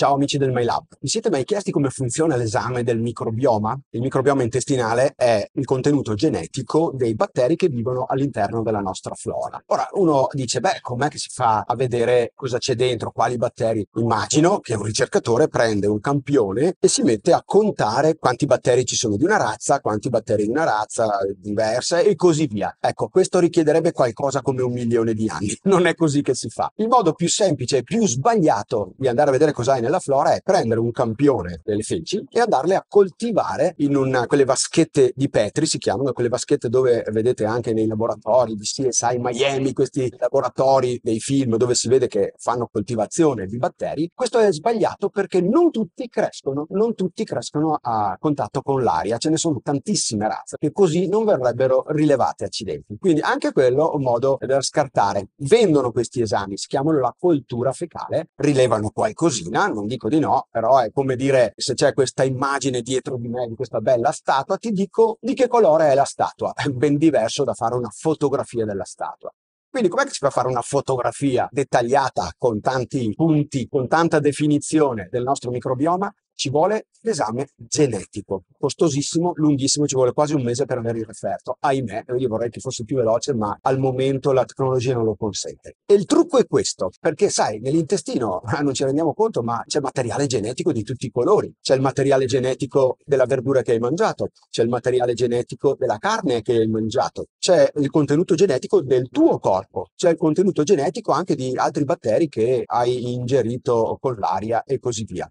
Ciao amici del MyLab. Vi siete mai chiesti come funziona l'esame del microbioma? Il microbioma intestinale è il contenuto genetico dei batteri che vivono all'interno della nostra flora. Ora, uno dice, beh, com'è che si fa a vedere cosa c'è dentro, quali batteri? Immagino che un ricercatore prende un campione e si mette a contare quanti batteri ci sono di una razza, quanti batteri di una razza diversa e così via. Ecco, questo richiederebbe qualcosa come un milione di anni. Non è così che si fa. Il modo più semplice e più sbagliato di andare a vedere cosa hai nella flora è prendere un campione delle feci e andarle a coltivare in una, quelle vaschette di Petri, si chiamano quelle vaschette dove vedete anche nei laboratori di CSI Miami, questi laboratori dei film dove si vede che fanno coltivazione di batteri. Questo è sbagliato perché non tutti crescono, non tutti crescono a contatto con l'aria, ce ne sono tantissime razze che così non verrebbero rilevate accidenti. Quindi anche quello è un modo da scartare. Vendono questi esami, si chiamano la coltura fecale, rilevano qualcosina, non dico di no, però è come dire se c'è questa immagine dietro di me di questa bella statua, ti dico di che colore è la statua. È ben diverso da fare una fotografia della statua. Quindi com'è che si fa fare una fotografia dettagliata con tanti punti, con tanta definizione del nostro microbioma? Ci vuole l'esame genetico, costosissimo, lunghissimo, ci vuole quasi un mese per avere il referto. Ahimè, io vorrei che fosse più veloce, ma al momento la tecnologia non lo consente. E il trucco è questo, perché sai, nell'intestino non ci rendiamo conto, ma c'è materiale genetico di tutti i colori. C'è il materiale genetico della verdura che hai mangiato, c'è il materiale genetico della carne che hai mangiato, c'è il contenuto genetico del tuo corpo, c'è il contenuto genetico anche di altri batteri che hai ingerito con l'aria e così via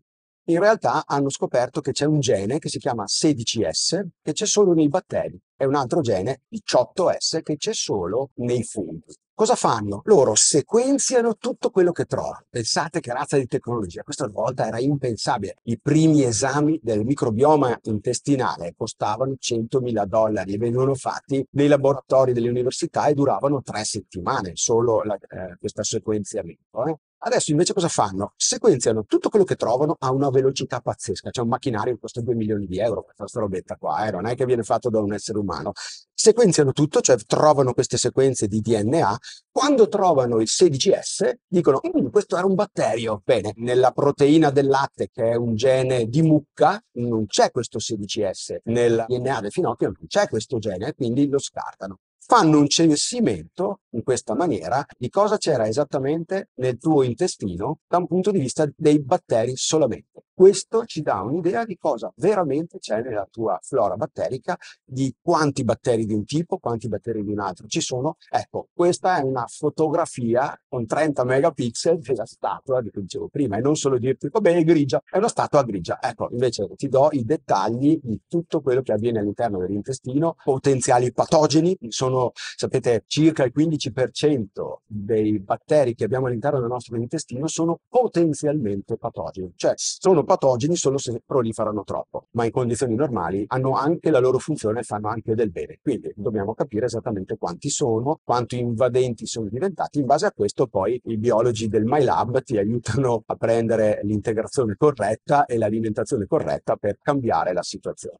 in realtà hanno scoperto che c'è un gene che si chiama 16S che c'è solo nei batteri e un altro gene 18S che c'è solo nei funghi. Cosa fanno? Loro sequenziano tutto quello che trovano. Pensate che razza di tecnologia, questa volta era impensabile. I primi esami del microbioma intestinale costavano 100.000 dollari e venivano fatti nei laboratori delle università e duravano tre settimane solo eh, questo sequenziamento. Eh? Adesso invece cosa fanno? Sequenziano tutto quello che trovano a una velocità pazzesca. C'è un macchinario che costa 2 milioni di euro per questa robetta qua, eh? non è che viene fatto da un essere umano. Sequenziano tutto, cioè trovano queste sequenze di DNA. Quando trovano il 16S, dicono, mm, questo era un batterio. Bene, nella proteina del latte, che è un gene di mucca, non c'è questo 16S. Nel DNA del finocchio non c'è questo gene, quindi lo scartano fanno un censimento in questa maniera di cosa c'era esattamente nel tuo intestino da un punto di vista dei batteri solamente. Questo ci dà un'idea di cosa veramente c'è nella tua flora batterica, di quanti batteri di un tipo, quanti batteri di un altro ci sono. Ecco, questa è una fotografia con 30 megapixel della statua di cui dicevo prima e non solo dirti, vabbè, è grigia, è una statua grigia. Ecco, invece ti do i dettagli di tutto quello che avviene all'interno dell'intestino, potenziali patogeni, sono, sapete, circa il 15% dei batteri che abbiamo all'interno del nostro intestino sono potenzialmente patogeni, cioè sono patogeni solo se proliferano troppo, ma in condizioni normali hanno anche la loro funzione e fanno anche del bene. Quindi dobbiamo capire esattamente quanti sono, quanto invadenti sono diventati. In base a questo poi i biologi del MyLab ti aiutano a prendere l'integrazione corretta e l'alimentazione corretta per cambiare la situazione.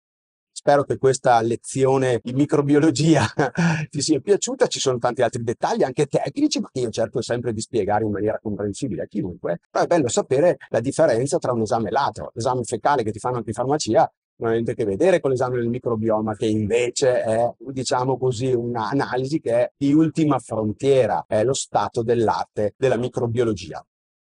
Spero che questa lezione di microbiologia ti sia piaciuta. Ci sono tanti altri dettagli, anche tecnici, ma io cerco sempre di spiegare in maniera comprensibile a chiunque. Però è bello sapere la differenza tra un esame e l'altro. L'esame fecale che ti fanno anche in farmacia non ha niente a che vedere con l'esame del microbioma, che invece è, diciamo così, un'analisi che è di ultima frontiera, è lo stato dell'arte della microbiologia.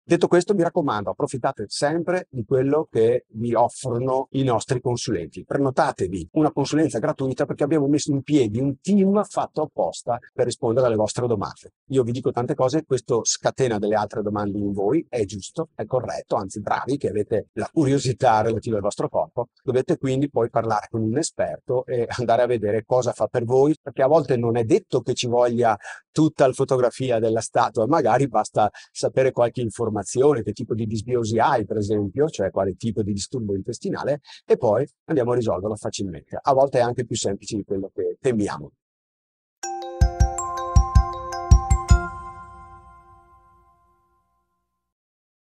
Detto questo, mi raccomando, approfittate sempre di quello che vi offrono i nostri consulenti. Prenotatevi una consulenza gratuita perché abbiamo messo in piedi un team fatto apposta per rispondere alle vostre domande. Io vi dico tante cose, questo scatena delle altre domande in voi, è giusto, è corretto, anzi bravi che avete la curiosità relativa al vostro corpo. Dovete quindi poi parlare con un esperto e andare a vedere cosa fa per voi, perché a volte non è detto che ci voglia tutta la fotografia della statua, magari basta sapere qualche informazione, che tipo di disbiosi hai per esempio, cioè quale tipo di disturbo intestinale, e poi andiamo a risolverlo facilmente. A volte è anche più semplice di quello che temiamo.